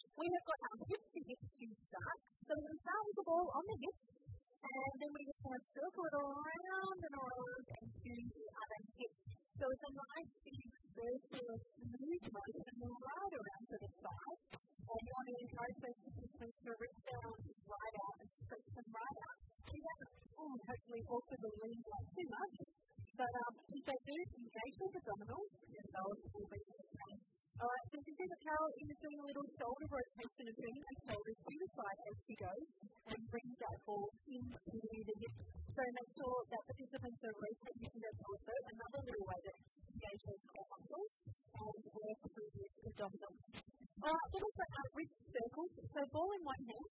We have got our hips to start. So we're going to start with the ball on the hips, and then we just want to circle it around and around and to the other hip. So it's a nice big circular smooth motion right around to the side. And you want to encourage those participants to reach their arms right out and stretch them right out. Do that, oh, hopefully awkwardly lean back too much. But um, if they do, engage those abdominals, and those will be Carol is doing a little shoulder rotation and bringing her shoulders to the side as she goes and brings that ball into the hip. So make sure that participants are rotating their torso, another little way engage those core muscles and um, work through the abdominals. We've got our wrist circles. So ball in one hand,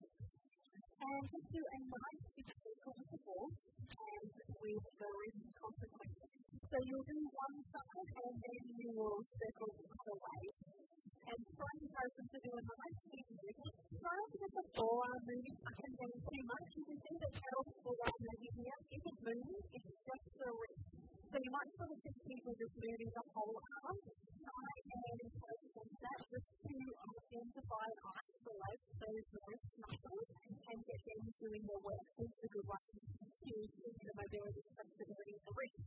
and just do a nice big circle with the ball and with the wrist consequence. So you'll do one side and then you will circle sort of see people just moving the whole. Try and encourage them that just to identify and isolate those wrist muscles and get them doing their work. Is a good one to the mobility and flexibility of the wrist.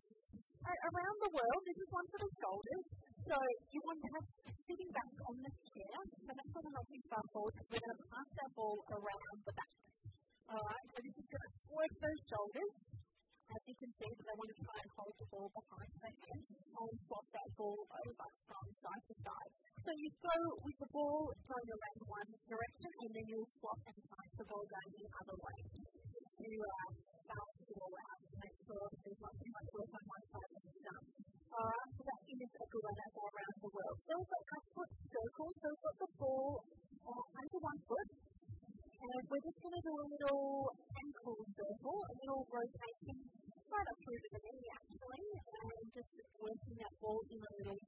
Around the world, this is one for the shoulders. So you want to have sitting back on the chair. So that's not too far forward because we're going to pass that ball around the back. Alright, so this is going to work those shoulders you that they want to try and hold the ball behind their head and swap that ball over from side to side. So you go with the ball going around one direction and then you'll swap and pass the ball going the other way. You uh, balance it all out to make sure there's not too much work on one side of the. Alright, so that is a good one all around the world. So we've got our foot circle, so we've got the ball uh, under one foot and we're just going to do a little ankle circle, a little rotation right up through to the knee actually, and just working that ball in a little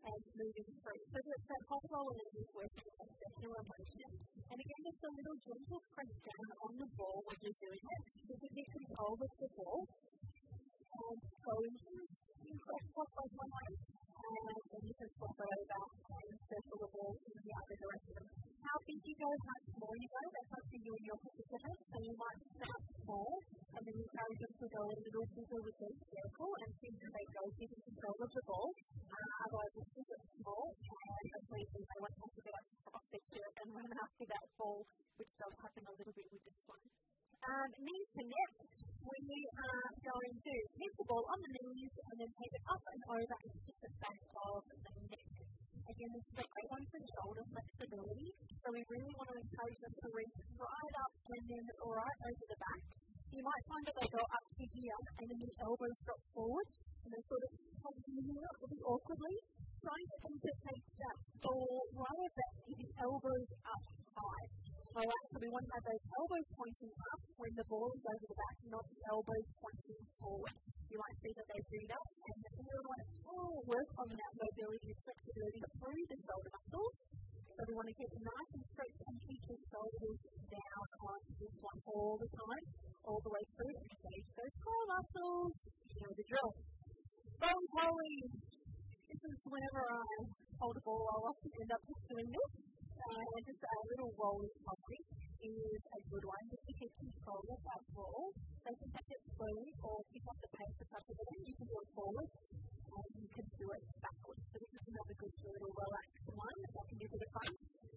and moving through. So that, that whole roller knee is working that circular motion. And again, just a little gentle press down on the ball when you're doing it. So you get control of the ball and go into clockwise one way, and to go a little bigger with their circle and see how they go, keeping control of the ball. Otherwise, it's keep it small, and hopefully they won't have to get up off their and run after that ball, which does happen a little bit with this one. Um, knees to neck, we are going to keep the ball on the knees and then take it up and over and hit the back of the neck. Again, this is a great one for shoulder flexibility, so we really want to encourage them to reach right up and then right over the back. You might find that they go up to here and then the elbows drop forward and they sort of come in here bit awkwardly. Try to take that ball right over with the elbows up high. Alright, so we want to have those elbows pointing up when the ball is over the back, not the elbows pointing forward. You might see that they do that, and then we want to oh, work on that mobility and flexibility through the shoulder muscles. So we want to get nice and straight and keep the shoulders down on this one all the time, Uh, whenever I hold a ball, I'll often end up just doing this uh, and just a little rolling poly is a good one just to keep control of that ball. They can take it slowly or pick up the pace couple of You can do it forward and you can do it backwards. So this is another good little relaxed one that can do a bit of fun.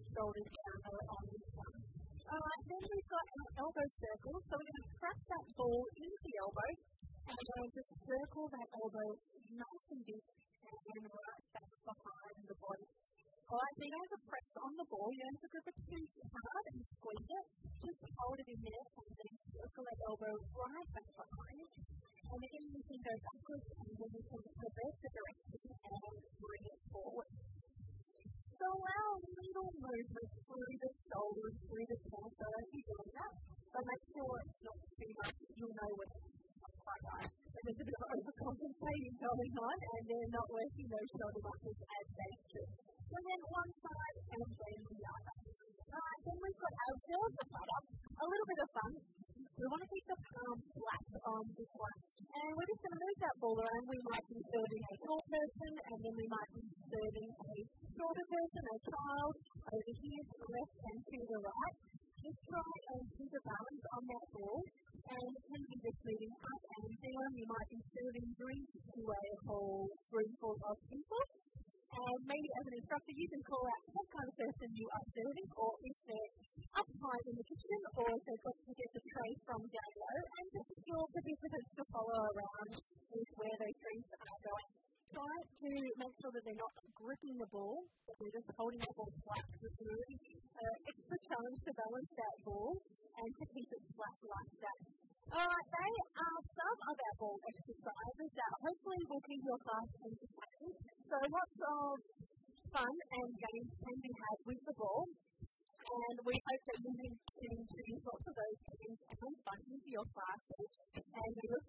Shoulders down on this one. Alright, then we've got an elbow circle. So we're going to press that ball into the elbow and to just circle that elbow nice and deep and right back behind the body. So you don't to press on the ball, you don't have to grip it too hard and squeeze it. Just hold it in there and then circle that elbow right back behind. And again, you can go backwards and then you can reverse the direction and bring it forward. So allow little movement through the shoulders, through the torso as you're doing that. But make sure it's not too much. You'll know when it's quite right. Going on and they're not working those shoulder muscles as they should. So then one side and then the other. Alright, then we've got our the butler. A little bit of fun. We want to keep the palm flat on this one. And we're just going to move that ball around. We might be serving a tall person, and then we might be serving a shorter person, a child, over here to the left and to the right. Just try and keep a balance on that ball. And be just moving up and down. You might be serving drinks to a whole room full of people. And maybe as an instructor, you can call out what kind of person you are serving, or if they're up high in the kitchen, or if they've got to get the tray from down low, and just your participants to follow around with where those drinks are going try to make sure that they're not gripping the ball, they're just holding the ball flat. It's really uh, extra challenge to balance that ball and to keep Alright, they are some of our ball exercises that hopefully will keep your class entertained. So lots of fun and games can be had with the ball. And we hope that you can introduce lots of those games and fun into your classes. And we look